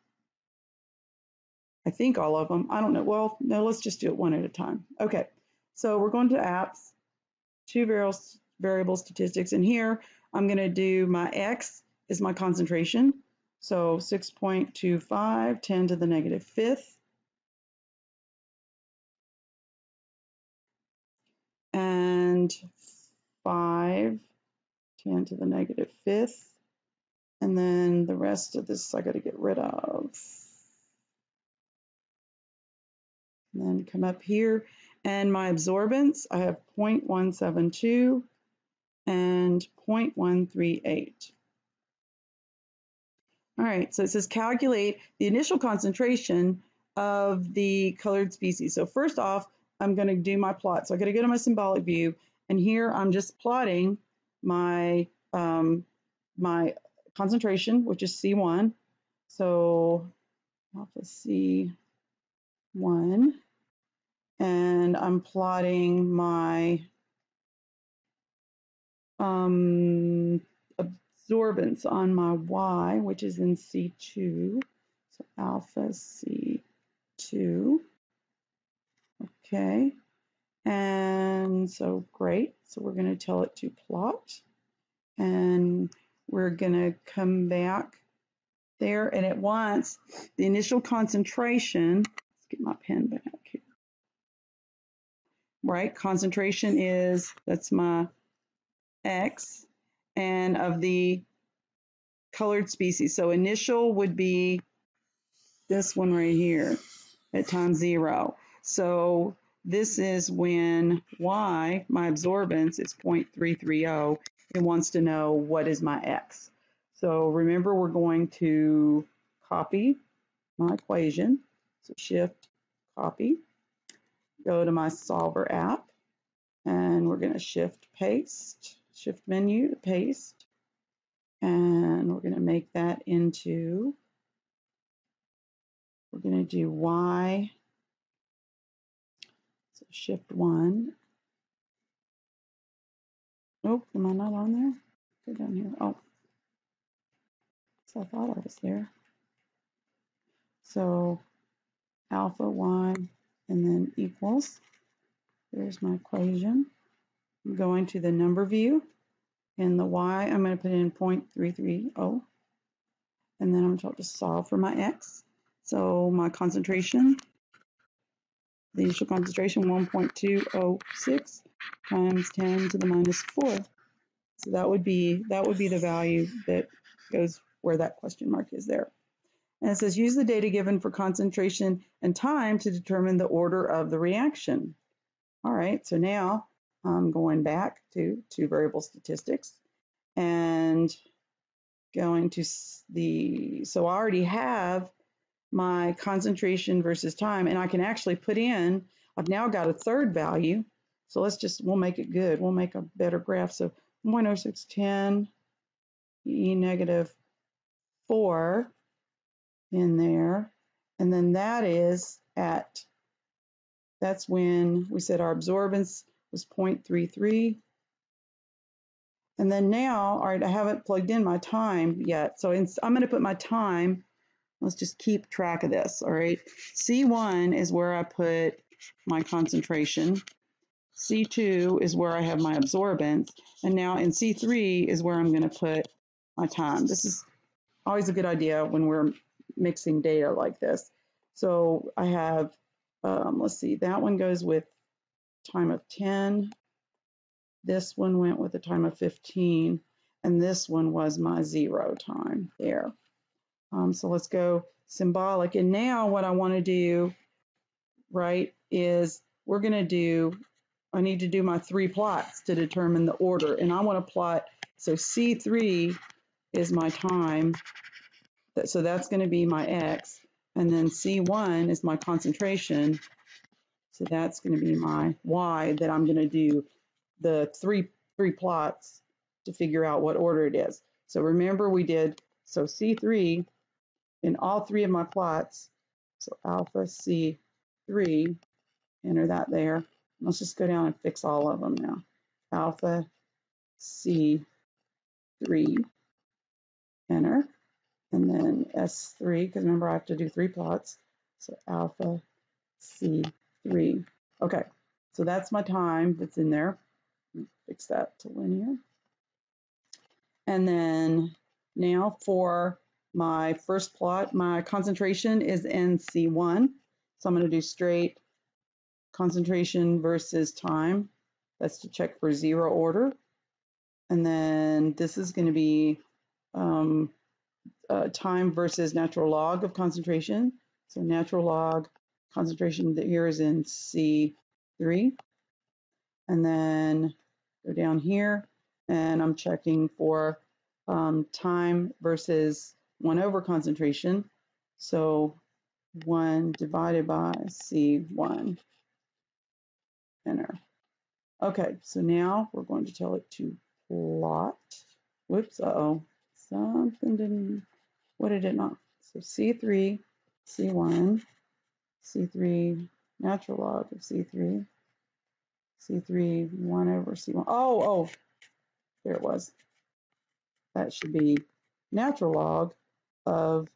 I think all of them. I don't know. Well, no, let's just do it one at a time. Okay, so we're going to apps, two variables, variable statistics, and here I'm going to do my x is my concentration. So 6.25, 10 to the negative fifth. And 5 10 to the negative fifth. And then the rest of this I got to get rid of. And then come up here. And my absorbance, I have 0.172 and 0.138. All right, so it says calculate the initial concentration of the colored species. So first off, I'm going to do my plot. So I got to go to my symbolic view, and here I'm just plotting my um, my concentration, which is C1. So alpha C1, and I'm plotting my um, absorbance on my Y, which is in C2. So alpha C2. Okay. And so great. So we're going to tell it to plot. And we're going to come back there and it wants the initial concentration. Let's get my pen back here. Right, concentration is, that's my X, and of the colored species. So initial would be this one right here at time zero. So this is when Y, my absorbance, is 0.330. It wants to know what is my X. So remember, we're going to copy my equation. So shift, copy, go to my solver app, and we're going to shift paste, shift menu to paste, and we're going to make that into, we're going to do Y shift one. Nope, am I not on there? Go down here. Oh, so I thought I was there. So alpha one and then equals. There's my equation. I'm going to the number view. In the y, I'm going to put in 0.330. And then I'm told to solve for my x. So my concentration the initial concentration 1.206 times 10 to the minus 4. So that would be that would be the value that goes where that question mark is there. And it says use the data given for concentration and time to determine the order of the reaction. All right, so now I'm going back to two variable statistics and going to the, so I already have my concentration versus time, and I can actually put in, I've now got a third value. So let's just, we'll make it good. We'll make a better graph. So 1.0610 E negative 4 in there. And then that is at, that's when we said our absorbance was 0.33. And then now, all right, I haven't plugged in my time yet. So I'm going to put my time let's just keep track of this, all right? C1 is where I put my concentration. C2 is where I have my absorbance, and now in C3 is where I'm going to put my time. This is always a good idea when we're mixing data like this. So I have, um, let's see, that one goes with time of 10. This one went with a time of 15, and this one was my zero time there. Um, so let's go symbolic. And now what I want to do, right, is we're going to do, I need to do my three plots to determine the order. And I want to plot, so C3 is my time. So that's going to be my X. And then C1 is my concentration. So that's going to be my Y that I'm going to do the three three plots to figure out what order it is. So remember we did, so C3 in all three of my plots. So alpha C3, enter that there. Let's just go down and fix all of them now. Alpha C3, enter. And then S3, because remember I have to do three plots. So alpha C3. Okay, so that's my time that's in there. Fix that to linear. And then now for my first plot, my concentration is in C1. So I'm going to do straight concentration versus time. That's to check for zero order. And then this is going to be um, uh, time versus natural log of concentration. So natural log concentration here is in C3. And then go down here and I'm checking for um, time versus 1 over concentration. So 1 divided by C1, enter. Okay, so now we're going to tell it to plot. Whoops, uh-oh, something didn't, what did it not? So C3, C1, C3, natural log of C3, C3, 1 over C1. Oh, oh, there it was. That should be natural log of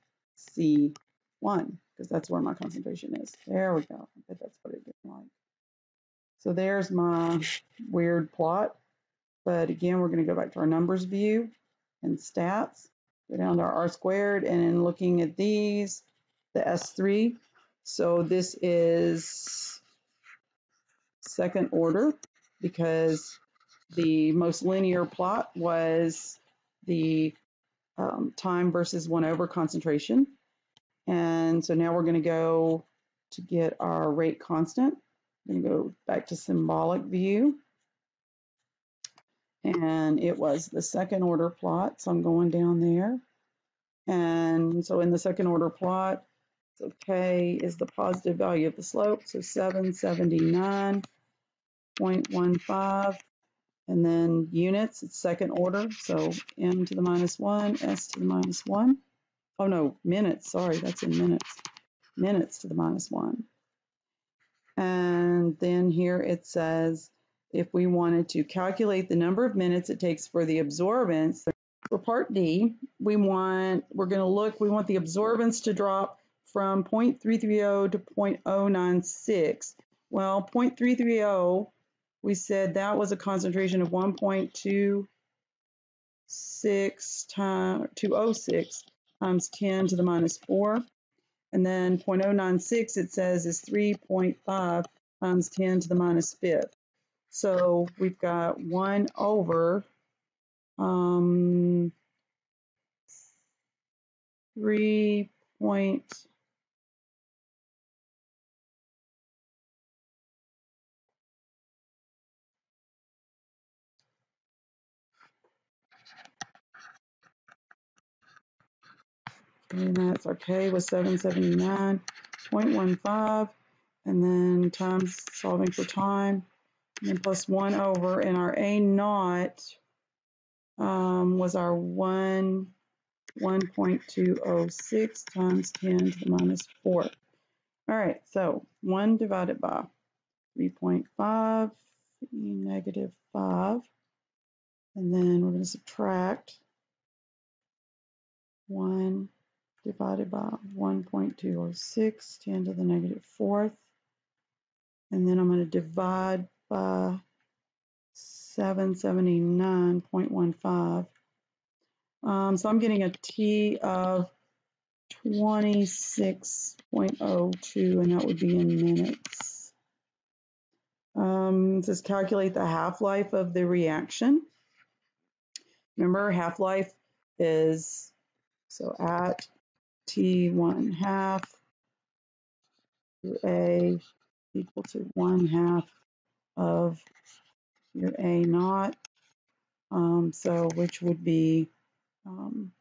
C1 because that's where my concentration is. There we go. I bet that's what it didn't like. So there's my weird plot. But again, we're going to go back to our numbers view and stats. Go down to our R squared and in looking at these, the S3. So this is second order because the most linear plot was the um, time versus 1 over concentration. And so now we're going to go to get our rate constant. I'm going to go back to symbolic view. And it was the second order plot, so I'm going down there. And so in the second order plot, okay is the positive value of the slope, so 779.15 and then units, it's second order, so m to the minus 1, s to the minus 1. Oh no, minutes, sorry, that's in minutes. Minutes to the minus 1. And then here it says if we wanted to calculate the number of minutes it takes for the absorbance, for part D, we want, we're going to look, we want the absorbance to drop from 0.330 to 0.096. Well, 0.330 we said that was a concentration of 1.26 times 206 times 10 to the minus 4. And then 0.096 it says is 3.5 times 10 to the minus fifth. So we've got 1 over um, 3. And that's our K was 779.15. And then times solving for time. And then plus 1 over. And our A naught um, was our 1, 1.206 times 10 to the minus 4. All right, so 1 divided by 3.5, negative 5. And then we're going to subtract 1 divided by 1.206, 10 to the negative fourth. And then I'm going to divide by 779.15. Um, so I'm getting a T of 26.02, and that would be in minutes. Um, says calculate the half-life of the reaction. Remember, half-life is, so at T1 half, your A equal to 1 half of your A naught. Um, so which would be um,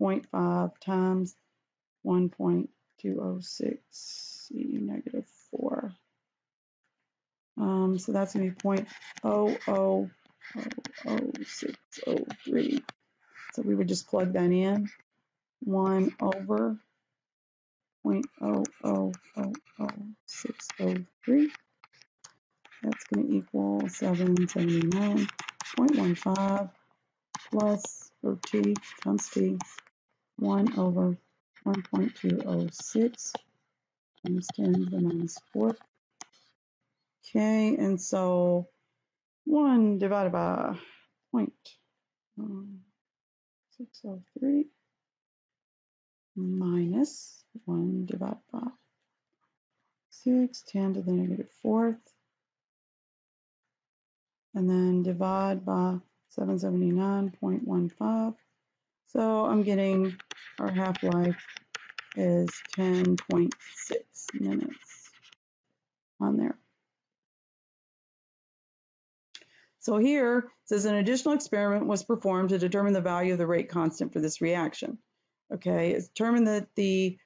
0.5 times 1.206 C negative 4. Um, so that's going to be 0.0000603. So we would just plug that in. 1 over 0.0000603. That's going to equal 779.15 plus, or t times t, 1 over 1.206 times 10 to the minus 4th. Okay, and so 1 divided by point, um, 603 minus 1 divided by 6, 10 to the 4th and then divide by 779.15. So I'm getting our half-life is 10.6 minutes on there. So here it says an additional experiment was performed to determine the value of the rate constant for this reaction. Okay, it's determined that the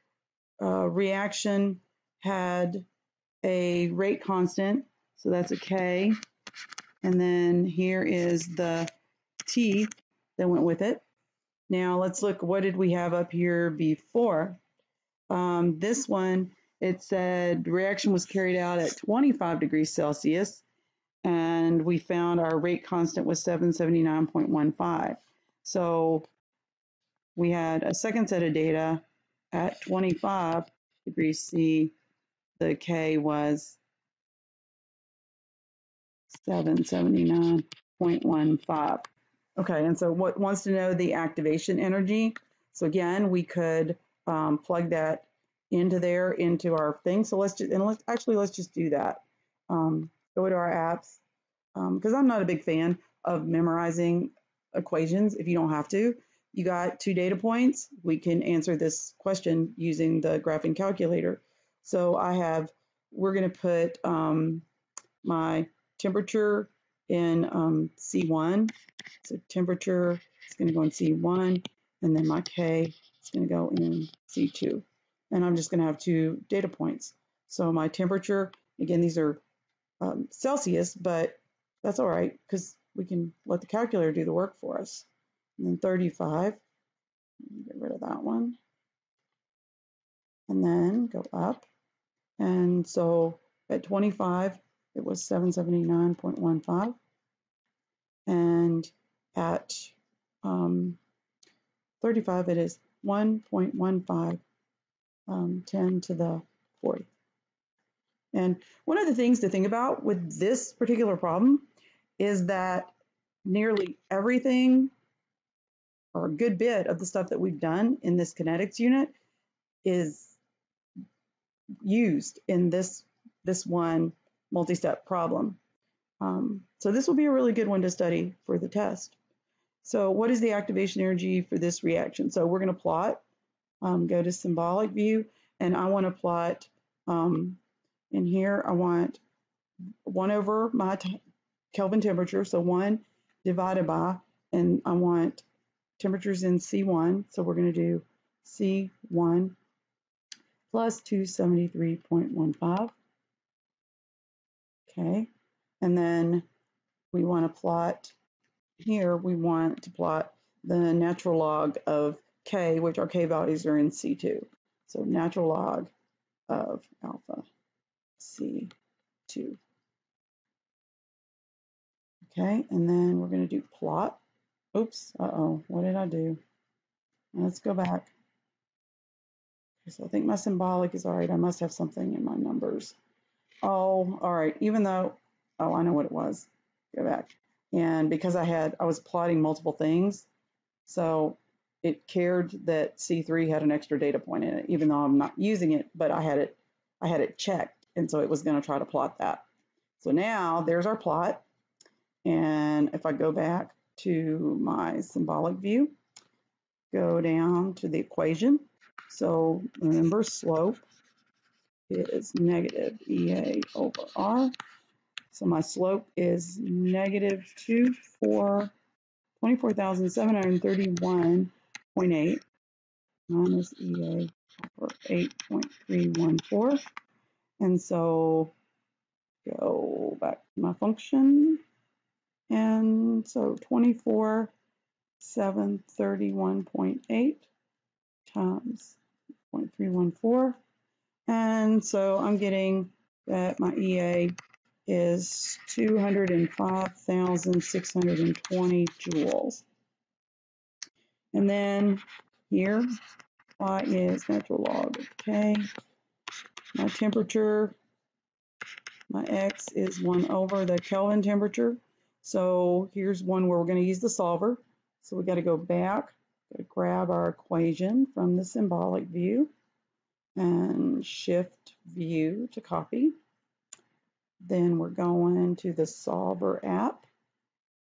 uh, reaction had a rate constant, so that's a K, and then here is the T that went with it. Now let's look, what did we have up here before? Um, this one, it said reaction was carried out at 25 degrees Celsius and we found our rate constant was 779.15. So we had a second set of data at 25 degrees C, the K was 779.15. Okay, and so what wants to know the activation energy? So again, we could um, plug that into there into our thing. So let's just and let's actually let's just do that. Um, go to our apps because um, I'm not a big fan of memorizing equations if you don't have to. You got two data points. We can answer this question using the graphing calculator. So I have, we're going to put um, my temperature in um, C1. So temperature is going to go in C1, and then my K is going to go in C2. And I'm just going to have two data points. So my temperature, again, these are um, Celsius, but that's all right because we can let the calculator do the work for us. And then 35, get rid of that one. And then go up. And so at 25, it was 779.15. And at um, 35, it is 1.15, um, 10 to the 40. And one of the things to think about with this particular problem is that nearly everything or a good bit of the stuff that we've done in this kinetics unit is used in this this one multi-step problem. Um, so this will be a really good one to study for the test. So what is the activation energy for this reaction? So we're going to plot, um, go to symbolic view, and I want to plot um, in here, I want 1 over my Kelvin temperature, so 1 divided by, and I want temperatures in C1, so we're going to do C1 plus 273.15. Okay, and then we want to plot here, we want to plot the natural log of K, which our K values are in C2. So natural log of alpha C2. Okay, and then we're going to do plot. Oops, uh-oh, what did I do? Let's go back. So I think my symbolic is all right. I must have something in my numbers. Oh, all right. Even though oh, I know what it was. Go back. And because I had, I was plotting multiple things, so it cared that C3 had an extra data point in it, even though I'm not using it, but I had it, I had it checked. And so it was going to try to plot that. So now there's our plot. And if I go back to my symbolic view, go down to the equation. So remember slope is negative EA over R. So my slope is negative 2 for 24,731.8 minus EA over 8.314. And so go back to my function. And so 24, 731.8 times 0.314. And so I'm getting that my EA is 205,620 joules. And then here, Y is natural log of K. My temperature, my X is 1 over the Kelvin temperature. So here's one where we're going to use the solver. So we got to go back, to grab our equation from the symbolic view and shift view to copy. Then we're going to the Solver app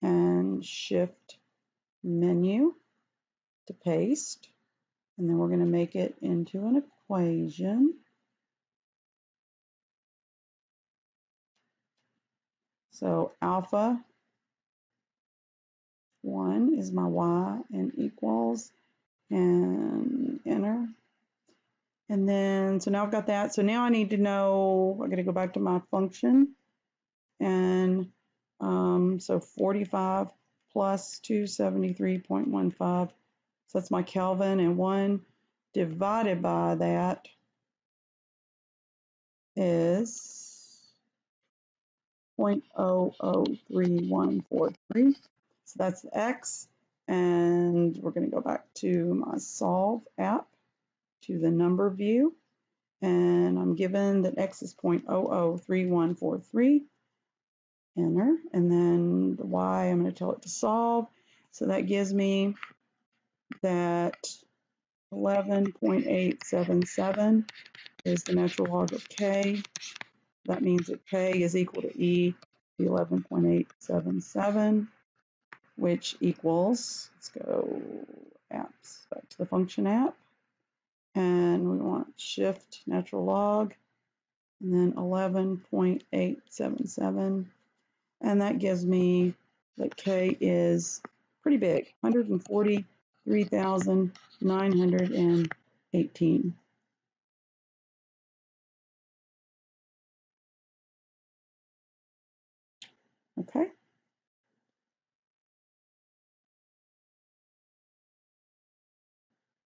and shift menu to paste. And then we're going to make it into an equation. So alpha 1 is my y and equals and enter and then, so now I've got that. So now I need to know, I'm going to go back to my function. And um, so 45 plus 273.15. So that's my Kelvin. And 1 divided by that is 0.003143. So that's X. And we're going to go back to my solve app to the number view. And I'm given that x is 0.003143 enter and then the y I'm going to tell it to solve. So that gives me that 11.877 is the natural log of k. That means that k is equal to e 11.877 which equals let's go apps back to the function app. And we want shift natural log and then 11.877 and that gives me that K is pretty big 143,918